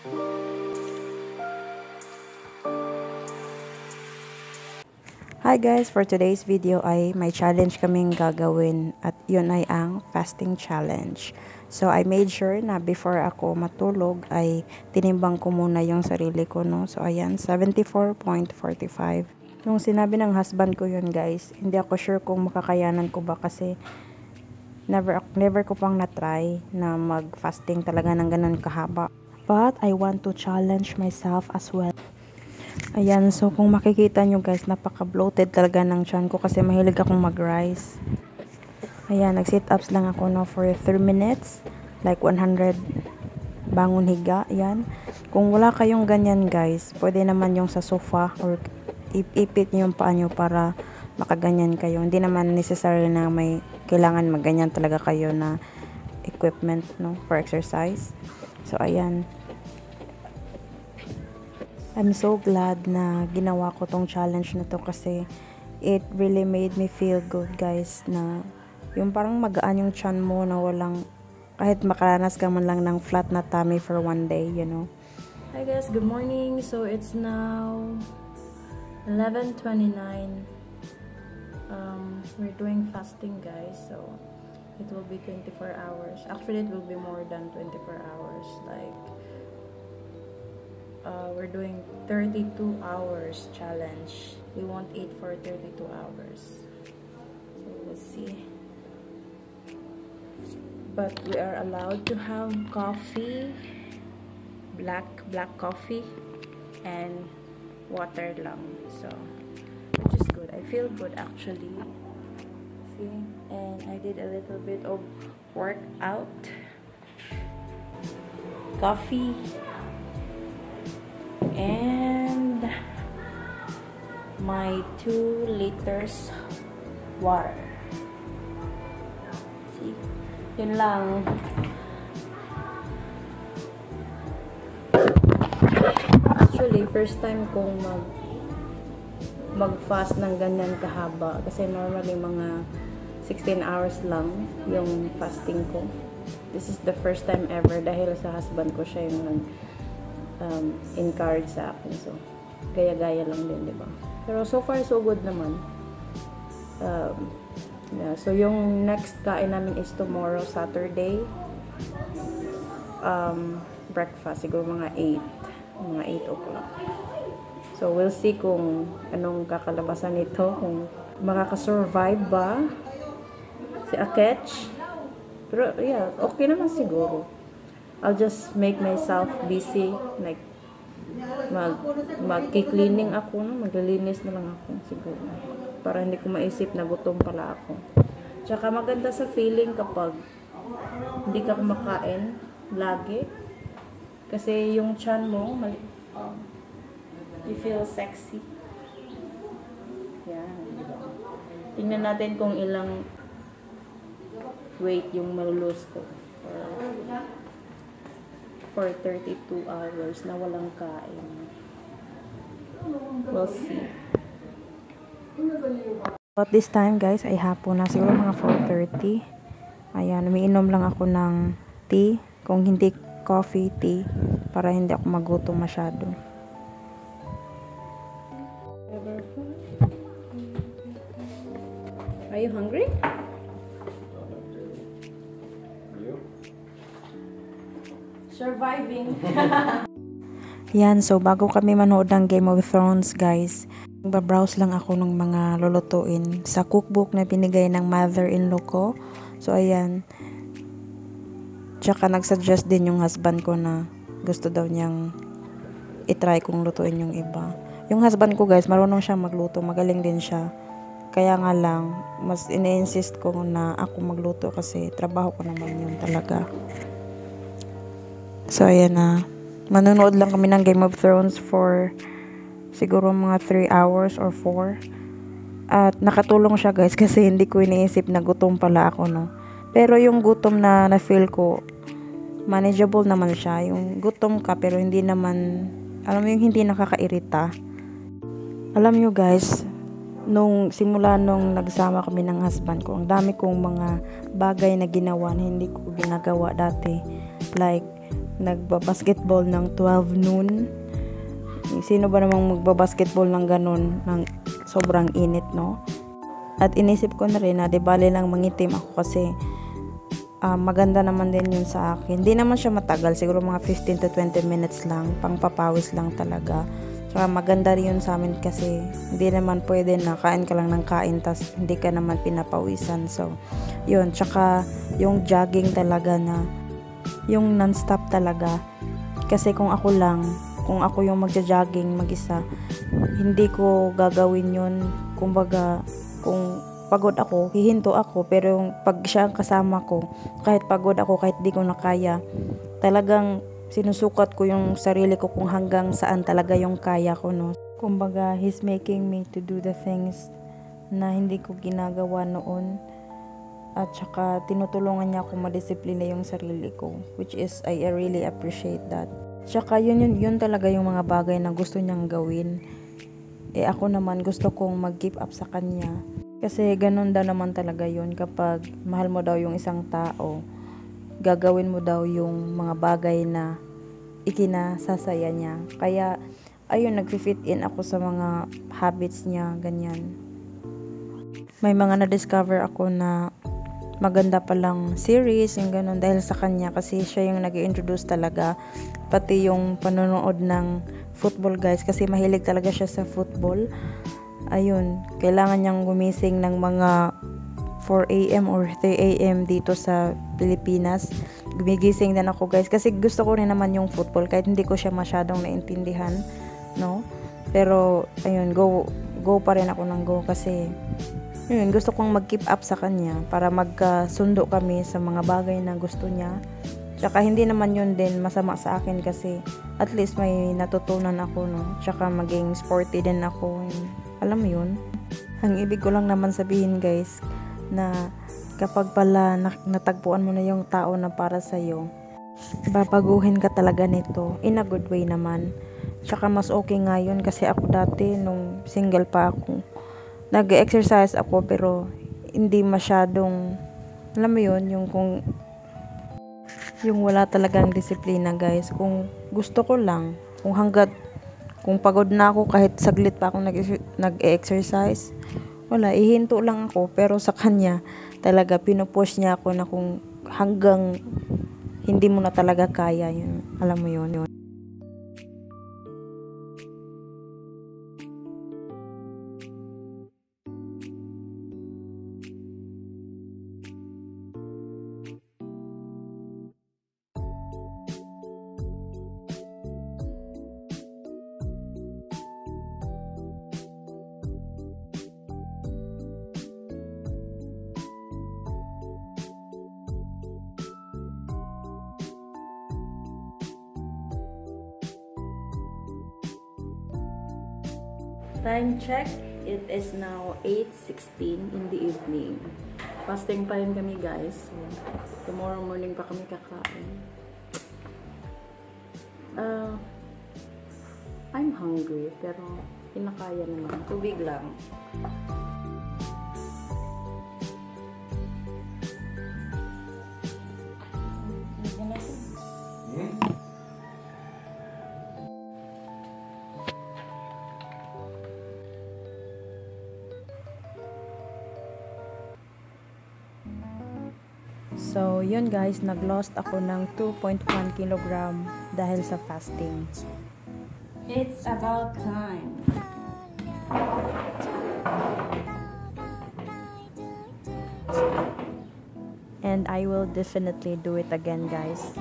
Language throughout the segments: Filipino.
Hi guys! For today's video ay may challenge kaming gagawin at yun ay ang fasting challenge. So I made sure na before ako matulog ay tinimbang ko muna yung sarili ko no. So ayan 74.45. Nung sinabi ng husband ko yun guys, hindi ako sure kung makakayanan ko ba kasi never never ko pang na-try na mag-fasting talaga ng ganun kahaba. But I want to challenge myself as well. Ayan, so kung makikita nyo guys, napaka-bloated talaga ng chan ko kasi mahilig akong mag-rice. Ayan, nag-sit ups lang ako no for 3 minutes. Like 100 bangon higa. Ayan. Kung wala kayong ganyan guys, pwede naman yung sa sofa or ipit nyo yung paa nyo para makaganyan kayo. Hindi naman necessary na may kailangan maganyan talaga kayo na equipment no for exercise. So ayan. I'm so glad na ginawa ko tong challenge na to kasi it really made me feel good guys na yung parang magaan yung chan mo na walang kahit makaranas ka man lang ng flat na tummy for one day, you know. Hi guys, good morning. So it's now 11:29. Um, we're doing fasting guys, so it will be 24 hours. Actually, it will be more than 24 hours. Like uh, we're doing 32 hours challenge. We won't eat for 32 hours. So we'll see. But we are allowed to have coffee, black black coffee, and water lang. So which is good. I feel good actually. See, and I did a little bit of workout. Coffee and my 2 liters water. See? Yun lang. Actually, first time kong mag mag-fast ng ganyan kahaba kasi normally mga 16 hours lang yung fasting ko. This is the first time ever dahil sa husband ko siya yung nag um, encourage sa akin. So, gaya-gaya lang din, di ba? Pero so far, so good naman. Um, yeah, so, yung next kain namin is tomorrow, Saturday. Um, breakfast, siguro mga 8. Mga 8 o'clock. So, we'll see kung anong kakalabasan nito. Kung makakasurvive ba si Akech. Pero, yeah, okay naman siguro. I'll just make myself busy like mag magki-cleaning ako no? Maglilinis na lang ako siguro. Para hindi ko maisip na gutom pala ako. Tsaka maganda sa feeling kapag hindi ka kumakain lagi. Kasi yung chan mo mali, um, you feel sexy. Yan tingnan natin kung ilang weight yung malulose ko. or for 32 hours na walang kain. We'll see. At this time guys ay hapon na siguro mga 4.30. Ayan, umiinom lang ako ng tea. Kung hindi coffee, tea. Para hindi ako magutom masyado. Are you hungry? Surviving. Yan, so bago kami manood ng Game of Thrones, guys, babrowse lang ako ng mga lulutuin sa cookbook na binigay ng mother-in-law ko. So, ayan. Tsaka nagsuggest din yung husband ko na gusto daw niyang itry kong lutuin yung iba. Yung husband ko, guys, marunong siya magluto. Magaling din siya. Kaya nga lang, mas ine-insist ko na ako magluto kasi trabaho ko naman yun talaga. So, ayan na. Manonood lang kami ng Game of Thrones for siguro mga 3 hours or 4. At nakatulong siya guys kasi hindi ko iniisip na gutom pala ako, no. Pero yung gutom na na-feel ko, manageable naman siya. Yung gutom ka pero hindi naman, alam mo yung hindi nakakairita. Alam nyo guys, nung simula nung nagsama kami ng husband ko, ang dami kong mga bagay na ginawa na hindi ko ginagawa dati. Like, nagbabasketball ng 12 noon. Sino ba namang magbabasketball ng ganun ng sobrang init, no? At inisip ko na rin na di bali lang mangitim ako kasi uh, maganda naman din yun sa akin. Hindi naman siya matagal, siguro mga 15 to 20 minutes lang, pangpapawis lang talaga. Tsaka maganda rin yun sa amin kasi hindi naman pwede na kain ka lang ng kain tas hindi ka naman pinapawisan. So, yun. Tsaka yung jogging talaga na yung non-stop talaga. Kasi kung ako lang, kung ako yung magja-jogging mag-isa, hindi ko gagawin yun. Kumbaga, kung pagod ako, hihinto ako. Pero yung pag siya ang kasama ko, kahit pagod ako, kahit di ko na kaya, talagang sinusukat ko yung sarili ko kung hanggang saan talaga yung kaya ko, no. Kumbaga, he's making me to do the things na hindi ko ginagawa noon. At saka, tinutulungan niya ako madisiplina yung sarili ko. Which is, I really appreciate that. Tsaka, yun, yun, yun talaga yung mga bagay na gusto niyang gawin. Eh, ako naman, gusto kong mag-give up sa kanya. Kasi, ganun daw naman talaga yun kapag mahal mo daw yung isang tao gagawin mo daw yung mga bagay na ikinasasaya niya. Kaya, ayun, nag-fit in ako sa mga habits niya, ganyan. May mga na-discover ako na maganda palang series, yung ganun, dahil sa kanya, kasi siya yung nag introduce talaga, pati yung panonood ng football guys, kasi mahilig talaga siya sa football. Ayun, kailangan niyang gumising ng mga 4 a.m. or 3 a.m. dito sa Pilipinas. Gumigising din ako guys kasi gusto ko rin naman yung football kahit hindi ko siya masyadong naintindihan, no? Pero ayun, go go pa rin ako ng go kasi yun, gusto kong mag-keep up sa kanya para magkasundo kami sa mga bagay na gusto niya. Tsaka hindi naman yun din masama sa akin kasi at least may natutunan ako, no? Tsaka maging sporty din ako. Alam mo yun? Ang ibig ko lang naman sabihin guys, na kapag pala natagpuan mo na yung tao na para sa iyo, babaguhin ka talaga nito in a good way naman. Tsaka mas okay nga yun kasi ako dati nung single pa ako, nag-exercise ako pero hindi masyadong alam mo yun, yung kung yung wala talagang disiplina guys. Kung gusto ko lang, kung hanggat kung pagod na ako kahit saglit pa akong nag-exercise, wala, ihinto lang ako. Pero sa kanya, talaga pinupush niya ako na kung hanggang hindi mo na talaga kaya yun. Alam mo yun. yun. Time check, it is now 8.16 in the evening. Fasting pa rin kami guys. So, tomorrow morning pa kami kakain. Uh, I'm hungry, pero kinakaya naman. Tubig lang. So, yun guys, nag-lost ako ng 2.1 kilogram dahil sa fasting. It's about time. And I will definitely do it again, guys.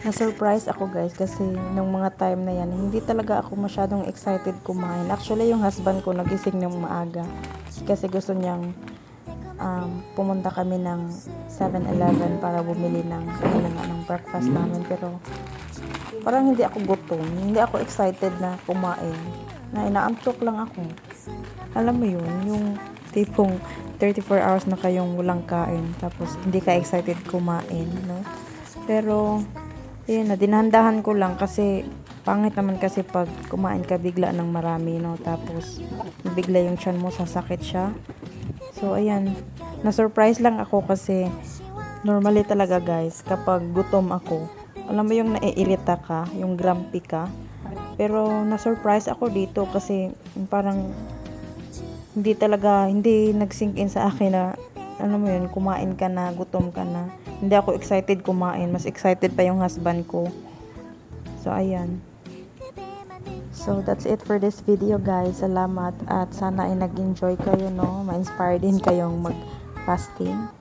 Na-surprise ako guys kasi nung mga time na yan, hindi talaga ako masyadong excited kumain. Actually, yung husband ko nagising ng maaga kasi gusto niyang um, pumunta kami ng 7-Eleven para bumili ng, ano nga, ng breakfast namin. Pero parang hindi ako gutom. Hindi ako excited na kumain. Na inaantok lang ako. Alam mo yun, yung tipong 34 hours na kayong walang kain. Tapos hindi ka excited kumain, no? Pero, yun na, dinahandahan ko lang kasi Pangit naman kasi pag kumain ka bigla ng marami, no? Tapos, bigla yung chan mo, sasakit siya. So, ayan. Na-surprise lang ako kasi Normally talaga guys, kapag gutom ako, alam mo yung naiirita ka, yung grumpy ka. Pero na-surprise ako dito kasi parang hindi talaga, hindi nag-sink in sa akin na, ano mo yun, kumain ka na, gutom ka na. Hindi ako excited kumain, mas excited pa yung husband ko. So, ayan. So, that's it for this video guys. Salamat at sana ay nag-enjoy kayo, no? Ma-inspire din kayong mag-fasting.